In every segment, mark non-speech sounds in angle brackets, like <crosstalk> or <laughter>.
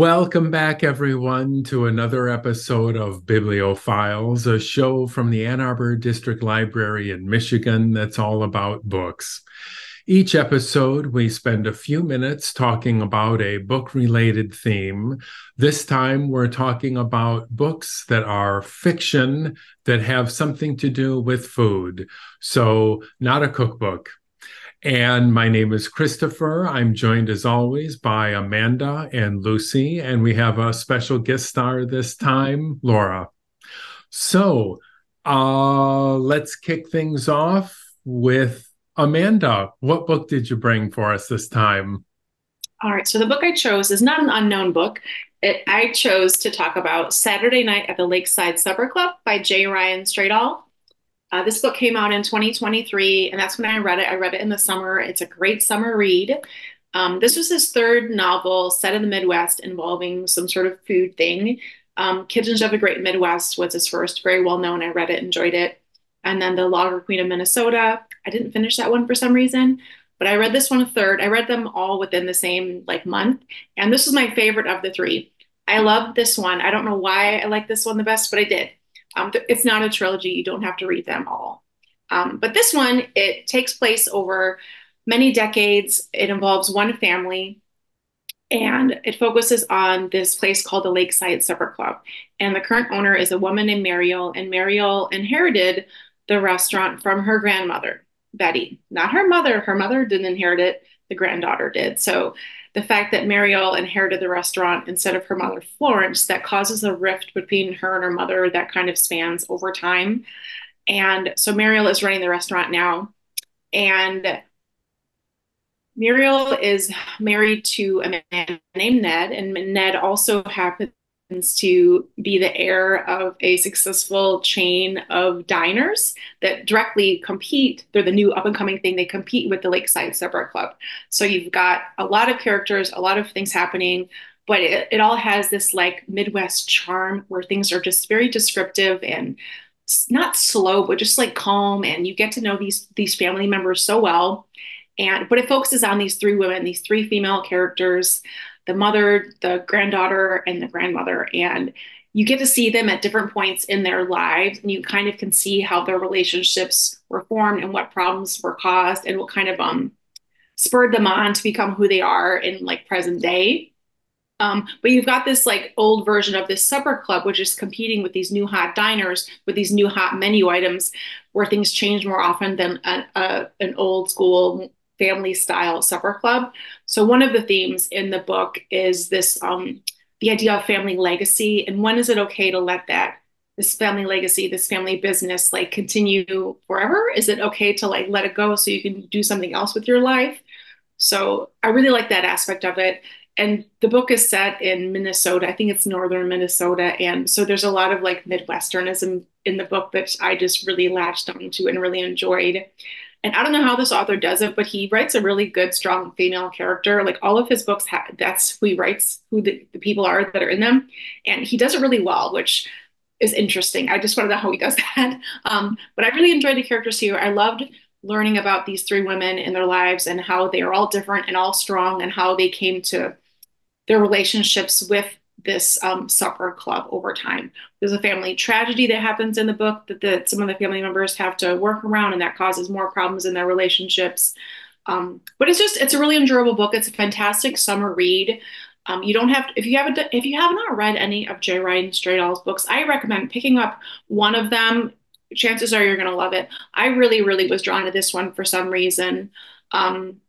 Welcome back, everyone, to another episode of Biblio Files, a show from the Ann Arbor District Library in Michigan that's all about books. Each episode, we spend a few minutes talking about a book related theme. This time, we're talking about books that are fiction that have something to do with food. So, not a cookbook, and my name is Christopher. I'm joined as always by Amanda and Lucy, and we have a special guest star this time, Laura. So uh, let's kick things off with Amanda. What book did you bring for us this time? All right, so the book I chose is not an unknown book. It, I chose to talk about Saturday Night at the Lakeside Supper Club by J. Ryan Stradal. Uh, this book came out in 2023, and that's when I read it. I read it in the summer. It's a great summer read. Um, this was his third novel set in the Midwest involving some sort of food thing. Um, Kitchens of the Great Midwest was his first, very well known. I read it, enjoyed it. And then The Lager Queen of Minnesota. I didn't finish that one for some reason, but I read this one a third. I read them all within the same like month, and this was my favorite of the three. I love this one. I don't know why I like this one the best, but I did. Um, it's not a trilogy. You don't have to read them all. Um, but this one, it takes place over many decades. It involves one family and it focuses on this place called the Lakeside Supper Club. And the current owner is a woman named Mariel, and Mariel inherited the restaurant from her grandmother, Betty. Not her mother. Her mother didn't inherit it, the granddaughter did. So the fact that Mariel inherited the restaurant instead of her mother Florence, that causes a rift between her and her mother that kind of spans over time. And so Mariel is running the restaurant now. And Mariel is married to a man named Ned, and Ned also happens to be the heir of a successful chain of diners that directly compete. They're the new up and coming thing. They compete with the Lakeside Supper Club. So you've got a lot of characters, a lot of things happening, but it, it all has this like Midwest charm where things are just very descriptive and not slow, but just like calm. And you get to know these these family members so well. And but it focuses on these three women, these three female characters the mother, the granddaughter, and the grandmother. And you get to see them at different points in their lives, and you kind of can see how their relationships were formed and what problems were caused and what kind of um spurred them on to become who they are in like present day. Um, but you've got this like old version of this supper club, which is competing with these new hot diners with these new hot menu items, where things change more often than a, a, an old school family style supper club. So one of the themes in the book is this um, the idea of family legacy and when is it okay to let that this family legacy, this family business like continue forever? Is it okay to like let it go so you can do something else with your life? So I really like that aspect of it. And the book is set in Minnesota. I think it's northern Minnesota. And so there's a lot of like Midwesternism in the book that I just really latched onto and really enjoyed. And I don't know how this author does it, but he writes a really good, strong female character. Like all of his books, ha- that's who he writes, who the, the people are that are in them. And he does it really well, which is interesting. I just want to know how he does <laughs> that. Um, but I really enjoyed the characters here. I loved learning about these three women in their lives and how they are all different and all strong and how they came to their relationships with this um, supper club over time. There's a family tragedy that happens in the book that, that some of the family members have to work around, and that causes more problems in their relationships. Um, but it's just it's a really enjoyable book. It's a fantastic summer read. Um, you don't have to, if you haven't if you have not read any of J. Ryan Stradal's books, I recommend picking up one of them. Chances are you're going to love it. I really, really was drawn to this one for some reason. Um,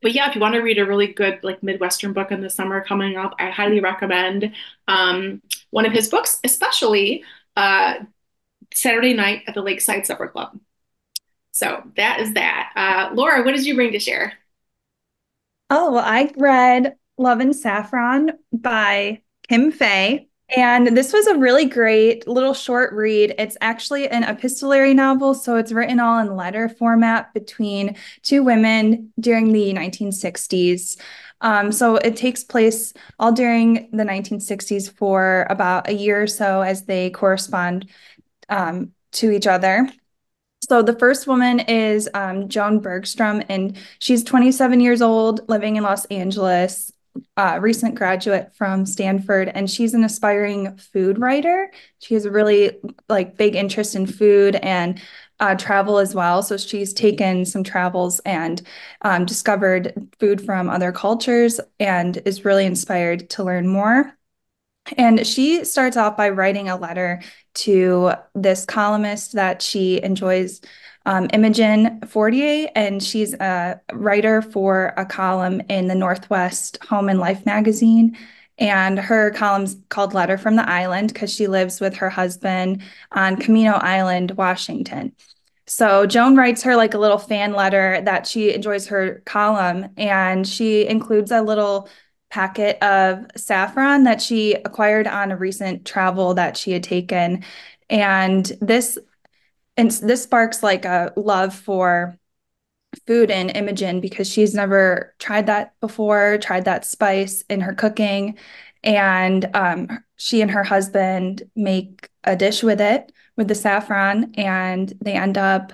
but yeah, if you want to read a really good like Midwestern book in the summer coming up, I highly recommend um, one of his books, especially uh, Saturday Night at the Lakeside Supper Club. So that is that. Uh, Laura, what did you bring to share? Oh, well, I read Love and Saffron by Kim Fay. And this was a really great little short read. It's actually an epistolary novel, so it's written all in letter format between two women during the 1960s. Um, so it takes place all during the 1960s for about a year or so as they correspond um, to each other. So the first woman is um, Joan Bergstrom, and she's 27 years old, living in Los Angeles. Uh, recent graduate from Stanford, and she's an aspiring food writer. She has a really like big interest in food and uh, travel as well. So she's taken some travels and um, discovered food from other cultures and is really inspired to learn more. And she starts off by writing a letter to this columnist that she enjoys, um, Imogen Fortier, and she's a writer for a column in the Northwest Home and Life magazine. And her column's called Letter from the Island because she lives with her husband on Camano Island, Washington. So Joan writes her like a little fan letter that she enjoys her column, and she includes a little packet of saffron that she acquired on a recent travel that she had taken. And this and this sparks like a love for food in Imogen because she's never tried that before, tried that spice in her cooking. And um, she and her husband make a dish with it, with the saffron, and they end up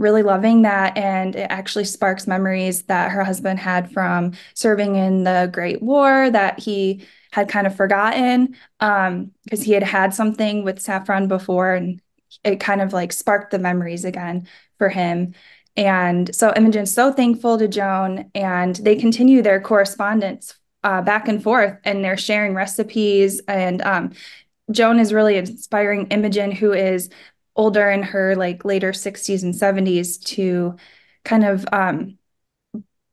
really loving that. And it actually sparks memories that her husband had from serving in the Great War that he had kind of forgotten because um, he had had something with saffron before and it kind of like sparked the memories again for him. And so Imogen's so thankful to Joan and they continue their correspondence uh, back and forth and they're sharing recipes and um, Joan is really inspiring Imogen, who is older in her like later 60s and 70s to kind of um,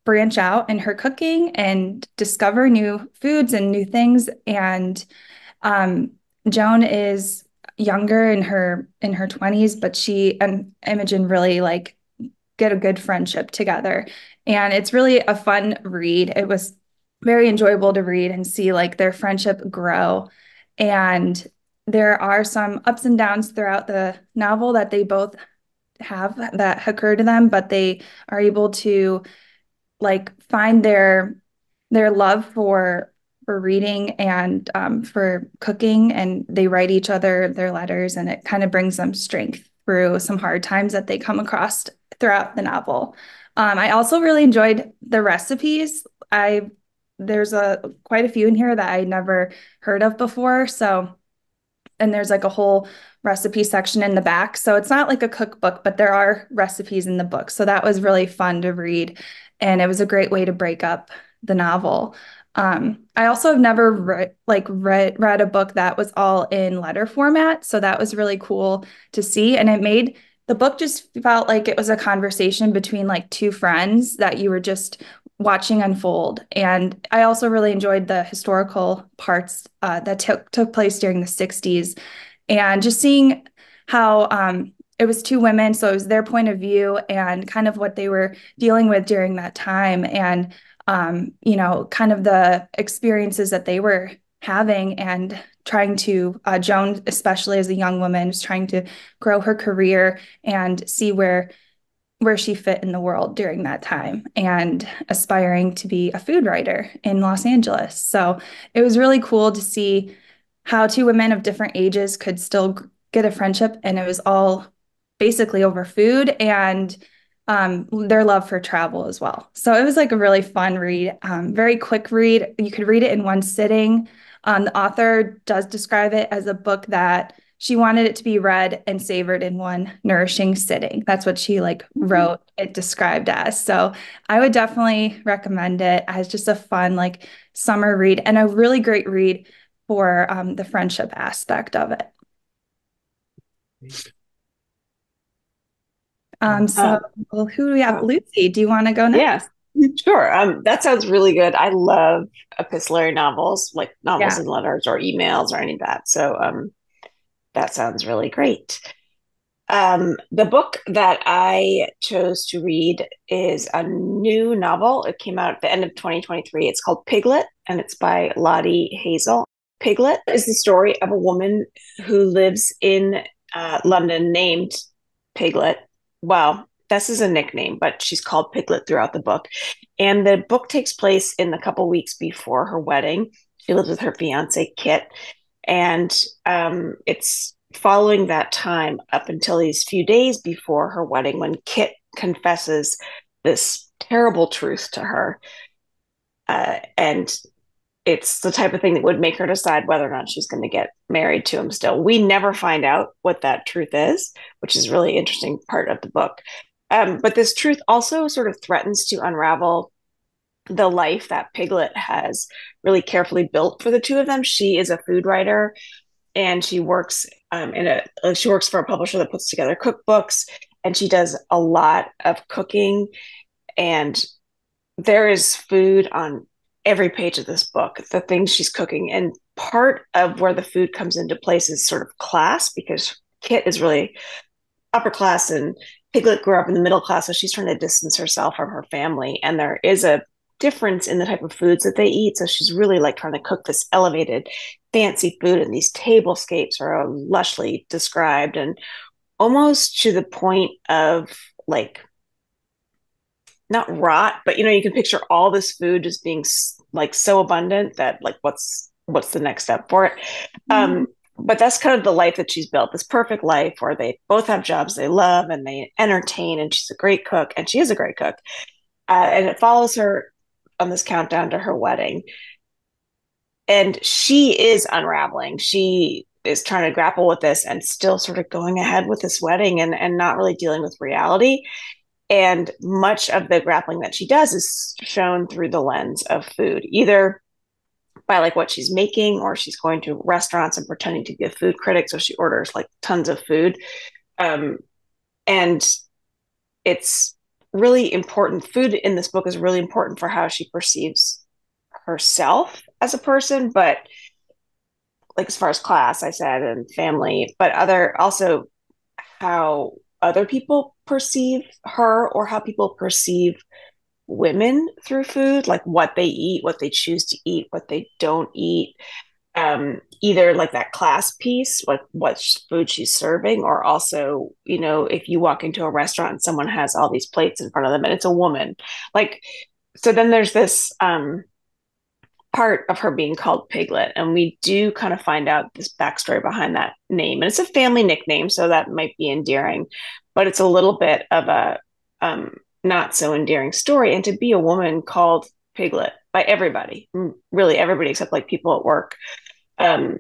branch out in her cooking and discover new foods and new things. And um, joan is younger in her in her 20s but she and imogen really like get a good friendship together. And it's really a fun read. It was very enjoyable to read and see like their friendship grow. And there are some ups and downs throughout the novel that they both have that occur to them, but they are able to like find their their love for for reading and um, for cooking, and they write each other their letters, and it kind of brings them strength through some hard times that they come across throughout the novel. Um, I also really enjoyed the recipes. I there's a quite a few in here that I never heard of before, so and there's like a whole recipe section in the back. So it's not like a cookbook, but there are recipes in the book. So that was really fun to read. And it was a great way to break up the novel. Um, I also have never re- like read read a book that was all in letter format, so that was really cool to see, and it made the book just felt like it was a conversation between like two friends that you were just watching unfold. And I also really enjoyed the historical parts uh, that took took place during the 60s and just seeing how um, it was two women. So it was their point of view and kind of what they were dealing with during that time. And, um, you know, kind of the experiences that they were having and trying to, uh, Joan, especially as a young woman, was trying to grow her career and see where where she fit in the world during that time and aspiring to be a food writer in Los Angeles. So it was really cool to see how two women of different ages could still get a friendship. And it was all basically over food and um, their love for travel as well. So it was like a really fun read, um, very quick read. You could read it in one sitting. Um, the author does describe it as a book that she wanted it to be read and savored in one nourishing sitting. That's what she like mm-hmm. wrote it described as. So I would definitely recommend it as just a fun like summer read and a really great read for um, the friendship aspect of it. Um, so uh, well, who do we have? Lucy, do you want to go next? Yes, <laughs> sure. Um, that sounds really good. I love epistolary novels, like novels yeah. and letters or emails or any of that. So um, that sounds really great. Um, the book that I chose to read is a new novel. It came out at the end of 2023. It's called Piglet, and it's by Lottie Hazell. Piglet is the story of a woman who lives in uh, London named Piglet. Well, this is a nickname, but she's called Piglet throughout the book. And the book takes place in the couple weeks before her wedding. She lives with her fiance, Kit, and um, it's following that time up until these few days before her wedding when Kit confesses this terrible truth to her. uh, and it's the type of thing that would make her decide whether or not she's going to get married to him still. We never find out what that truth is, which is a really interesting part of the book. Um, but this truth also sort of threatens to unravel the life that Piglet has really carefully built for the two of them. She is a food writer and she works um, in a uh, she works for a publisher that puts together cookbooks and she does a lot of cooking and there is food on every page of this book the things she's cooking and part of where the food comes into place is sort of class because kit is really upper class and piglet grew up in the middle class so she's trying to distance herself from her family and there is a difference in the type of foods that they eat so she's really like trying to cook this elevated fancy food and these tablescapes are lushly described and almost to the point of like not rot, but you know, you can picture all this food just being like so abundant that like what's what's the next step for it. Mm-hmm. Um, but that's kind of the life that she's built this perfect life where they both have jobs they love and they entertain and she's a great cook and she is a great cook. Uh, and it follows her on this countdown to her wedding. And she is unraveling. She is trying to grapple with this and still sort of going ahead with this wedding and and not really dealing with reality. And much of the grappling that she does is shown through the lens of food, either by like what she's making or she's going to restaurants and pretending to be a food critic. So she orders like tons of food. Um, and it's really important. Food in this book is really important for how she perceives herself as a person, but like as far as class, I said, and family, but other also how other people perceive her or how people perceive women through food, like what they eat, what they choose to eat, what they don't eat. Um, either like that class piece, like what food she's serving, or also, you know, if you walk into a restaurant and someone has all these plates in front of them and it's a woman, like, so then there's this um, part of her being called Piglet. And we do kind of find out this backstory behind that name. And it's a family nickname, so that might be endearing, but it's a little bit of a um, not so endearing story. And to be a woman called Piglet by everybody, really everybody except like people at work, um,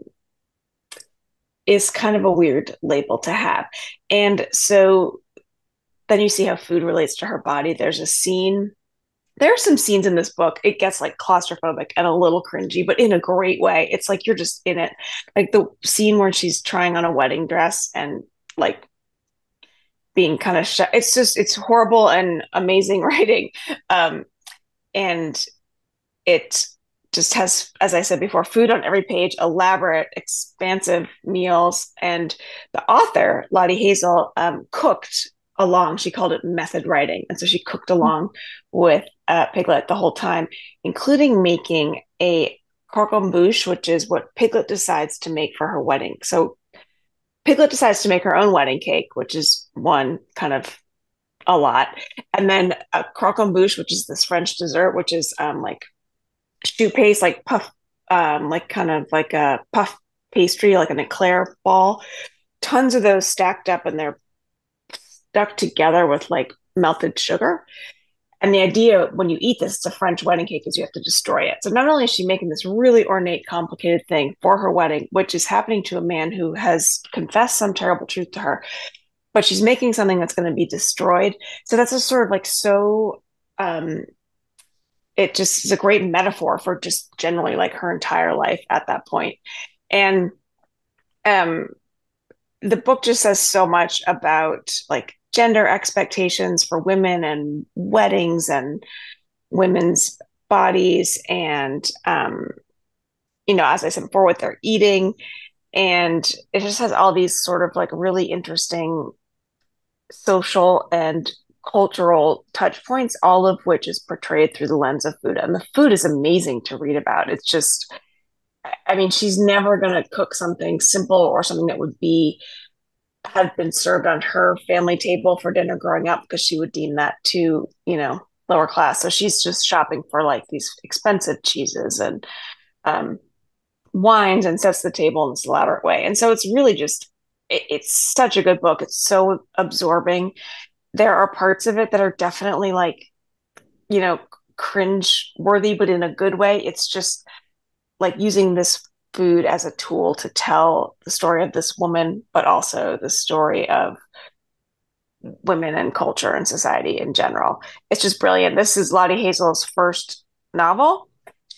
is kind of a weird label to have. And so then you see how food relates to her body. There's a scene there are some scenes in this book it gets like claustrophobic and a little cringy but in a great way it's like you're just in it like the scene where she's trying on a wedding dress and like being kind of sh- it's just it's horrible and amazing <laughs> writing um and it just has as i said before food on every page elaborate expansive meals and the author lottie Hazell um, cooked along. She called it method writing. And so she cooked along with uh, Piglet the whole time, including making a croquembouche, bouche, which is what Piglet decides to make for her wedding. So Piglet decides to make her own wedding cake, which is one kind of a lot. And then a bouche, which is this French dessert, which is um, like choux paste, like puff, um, like kind of like a puff pastry, like an eclair ball. Tons of those stacked up, and they're stuck together with like melted sugar. And the idea when you eat this, it's a French wedding cake, is you have to destroy it. So not only is she making this really ornate, complicated thing for her wedding, which is happening to a man who has confessed some terrible truth to her, but she's making something that's going to be destroyed. So that's a sort of like so um it just is a great metaphor for just generally like her entire life at that. And um the book just says so much about like gender expectations for women and weddings and women's bodies and um, you know as i said before what they're eating and it just has all these sort of like really interesting social and cultural touch points all of which is portrayed through the lens of food and the food is amazing to read about it's just i mean she's never going to cook something simple or something that would be had been served on her family table for dinner growing up because she would deem that too, you know, lower class. So she's just shopping for like these expensive cheeses and um, wines and sets the table in this elaborate way. And so it's really just, it, it's such a good book. It's so absorbing. There are parts of it that are definitely like, you know, cringe worthy, but in a good way. It's just like using this food as a tool to tell the story of this woman, but also the story of women and culture and society in general. It's just brilliant. This is Lottie Hazell's first novel.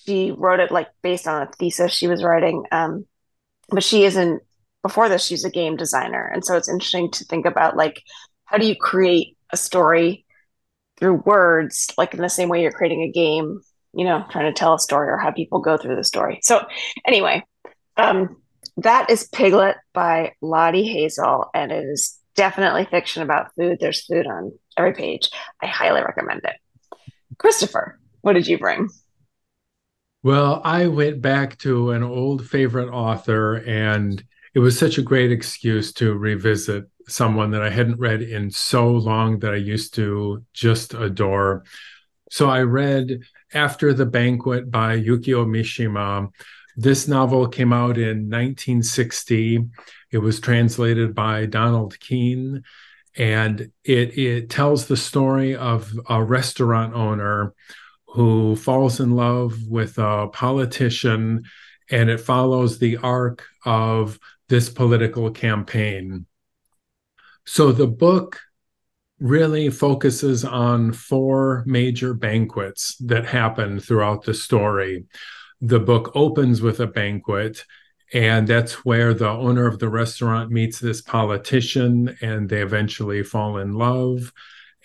She wrote it like based on a thesis she was writing. Um, but she isn't before this, she's a game designer. And so it's interesting to think about like how do you create a story through words, like in the same way you're creating a game, you know, trying to tell a story or how people go through the story. So anyway, um, that is Piglet by Lottie Hazell, and it is definitely fiction about food. There's food on every page. I highly recommend it. Christopher, what did you bring? Well, I went back to an old favorite author, and it was such a great excuse to revisit someone that I hadn't read in so long that I used to just adore. So I read After the Banquet by Yukio Mishima. This novel came out in 1960. It was translated by Donald Keene, and it, it tells the story of a restaurant owner who falls in love with a politician, and it follows the arc of this political campaign. So the book really focuses on four major banquets that happen throughout the story. The book opens with a banquet, and that's where the owner of the restaurant meets this politician, and they eventually fall in love.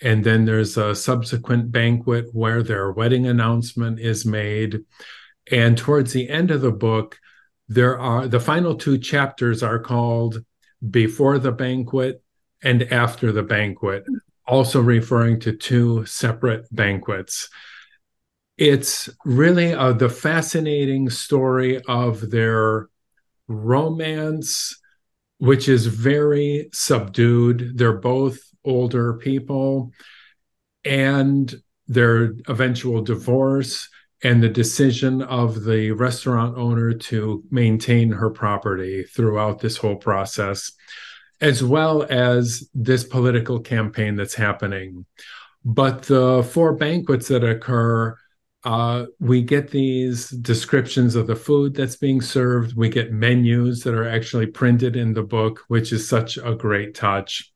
And then there's a subsequent banquet where their wedding announcement is made. And towards the end of the book, there are the final two chapters are called Before the Banquet and after the banquet, also referring to two separate banquets. It's really the fascinating story of their romance, which is very subdued. They're both older people, and their eventual divorce and the decision of the restaurant owner to maintain her property throughout this whole process as well as this political campaign that's happening. But the four banquets that occur, uh, we get these descriptions of the food that's being served. We get menus that are actually printed in the book, which is such a great touch.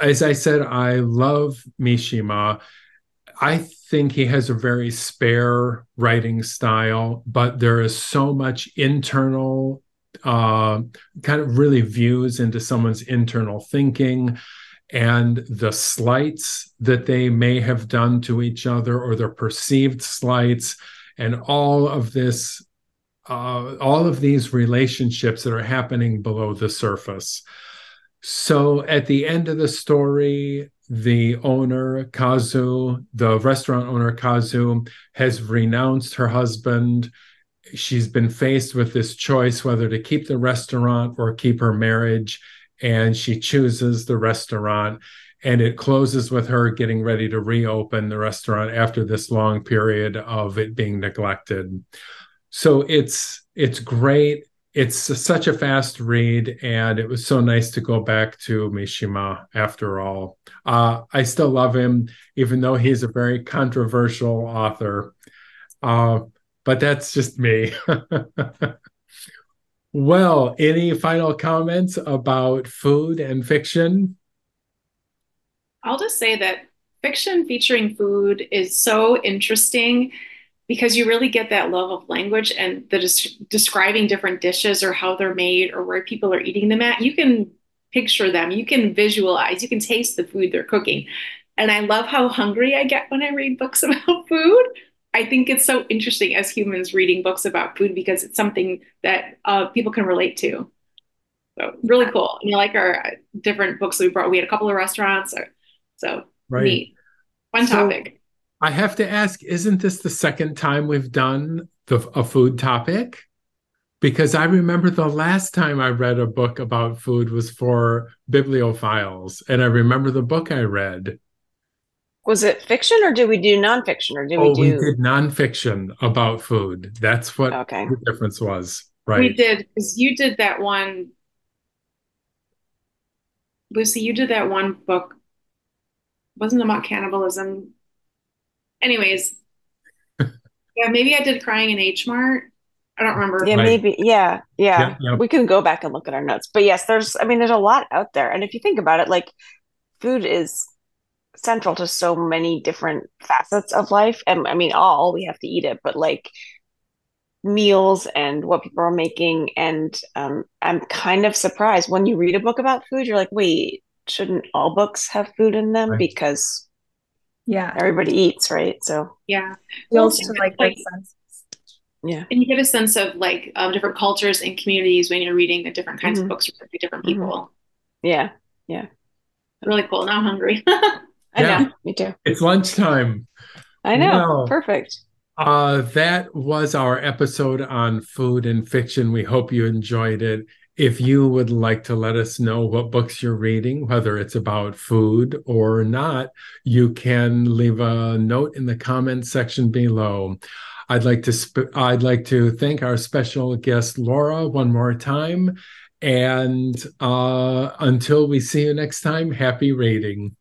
As I said, I love Mishima. I think he has a very spare writing style, but there is so much internal uh, kind of really views into someone's internal thinking and the slights that they may have done to each other or their perceived slights and all of this uh, all of these relationships that are happening below the surface. So at the end of the story the owner kazu the restaurant owner kazu has renounced her husband. She's been faced with this choice whether to keep the restaurant or keep her marriage and she chooses the restaurant and it closes with her getting ready to reopen the restaurant after this long period of it being neglected. So it's it's great it's such a fast read and it was so nice to go back to mishima after all uh, i still love him even though he's a very controversial author uh, but that's just me. <laughs> well, any final comments about food and fiction? I'll just say that fiction featuring food is so interesting because you really get that love of language and the des- describing different dishes or how they're made or where people are eating them at. You can picture them, you can visualize, you can taste the food they're cooking. And I love how hungry I get when I read books <laughs> about food. I think it's so interesting as humans reading books about food because it's something that uh, people can relate to. So really cool. And you like our uh, different books that we brought. We had a couple of restaurants. So, so right. neat. Fun so topic. I have to ask, isn't this the second time we've done the, a food topic? Because I remember the last time I read a book about food was for Biblio Files. And I remember the book I read. Was it fiction or did we do nonfiction or did oh, we do? We did nonfiction about food. That's what okay. the difference was. Right. We did because you did that one. Lucy, you did that one book. Wasn't about cannibalism. Anyways, <laughs> Yeah, maybe I did crying in H Mart. I don't remember. Yeah, Right. maybe. Yeah, yeah. Yep, yep. We can go back and look at our notes. But yes, there's, I mean, there's a lot out there. And if you think about it, like food is central to so many different facets of life. And I mean, all we have to eat it, but like meals and what people are making. And um, I'm kind of surprised when you read a book about food, you're like, wait, shouldn't all books have food in them? Right. Because Yeah. everybody eats, right? So, Yeah. Feels Well, to like like- make yeah. And you get a sense of like um, different cultures and communities when you're reading the different kinds Mhm. of books from different Mhm. people. Yeah. Yeah. Really cool. Now I'm hungry. <laughs> I Yeah. know. Me too. It's lunchtime. I know. Well, Perfect. Uh, that was our episode on food and fiction. We hope you enjoyed it. If you would like to let us know what books you're reading, whether it's about food or not, you can leave a note in the comments section below. I'd like to sp- I'd like to thank our special guest Laura one more time. And uh, until we see you next time, happy reading.